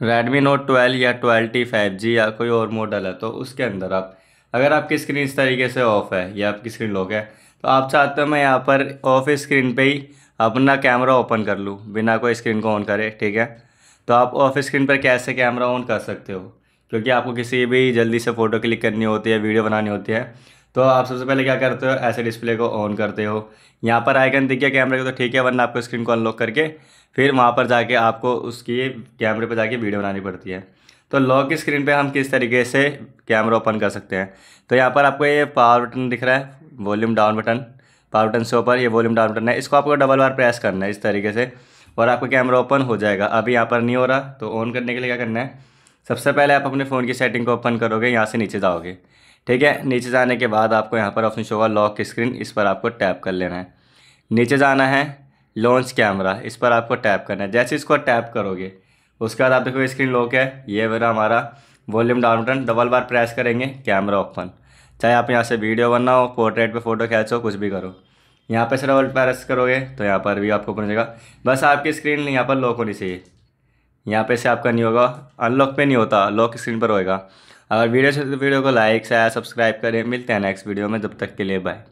Redmi Note twelve या twelve T five G या कोई और मॉडल है तो उसके अंदर आप, अगर आपकी स्क्रीन इस तरीके से ऑफ़ है या आपकी स्क्रीन लॉक है तो आप चाहते हो मैं यहाँ पर ऑफ़ स्क्रीन पे ही अपना कैमरा ओपन कर लूँ, बिना कोई स्क्रीन को ऑन करे, ठीक है? तो आप ऑफ़ स्क्रीन पर कैसे कैमरा ऑन कर सकते हो? क्योंकि आपको किसी भी जल्दी से फ़ोटो क्लिक करनी होती है वीडियो बनानी होती है तो आप सबसे पहले क्या करते हो? ऐसे डिस्प्ले को ऑन करते हो। यहाँ पर आइकन दिख गया कैमरे को तो ठीक है, वरना आपको स्क्रीन को अनलॉक करके फिर वहाँ पर जाके आपको उसकी कैमरे पर जाके वीडियो बनानी पड़ती है। तो लॉक की स्क्रीन पे हम किस तरीके से कैमरा ओपन कर सकते हैं? तो यहाँ पर आपको ये पावर बटन दिख रहा है volume down button power button से ऊपर ये वॉल्यूम डाउन बटन है। इसको आपको डबल बार प्रेस करना है इस तरीके से और आपका कैमरा ओपन हो जाएगा। अभी यहाँ पर नहीं हो रहा तो ऑन करने के लिए क्या करना है? सबसे पहले आप अपने फ़ोन की सेटिंग को ओपन करोगे, यहाँ से नीचे जाओगे। ठीक है, नीचे जाने के बाद आपको यहाँ पर ऑप्शन शो होगा लॉक स्क्रीन इस पर आपको टैप कर लेना है। नीचे जाना है लॉन्च कैमरा इस पर आपको टैप करना है। जैसे इसको टैप करोगे, उसके बाद आप देखो स्क्रीन लॉक है, ये मेरा हमारा वॉल्यूम डाउन बटन डबल बार प्रेस करेंगे कैमरा ओपन चाहे आप यहाँ से वीडियो बनाओ पोर्ट्रेट पे फ़ोटो खींचो, कुछ भी करो। यहाँ पे से डबल प्रेस करोगे तो यहाँ पर भी आपको हो जाएगा। बस आपकी स्क्रीन यहाँ पर लॉक होनी चाहिए। यहाँ पे से आपका नहीं होगा अनलॉक पे नहीं होता लॉक स्क्रीन पर होएगा। अगर वीडियो वीडियो को लाइक शेयर सब्सक्राइब करें। मिलते हैं नेक्स्ट वीडियो में, जब तक के लिए बाय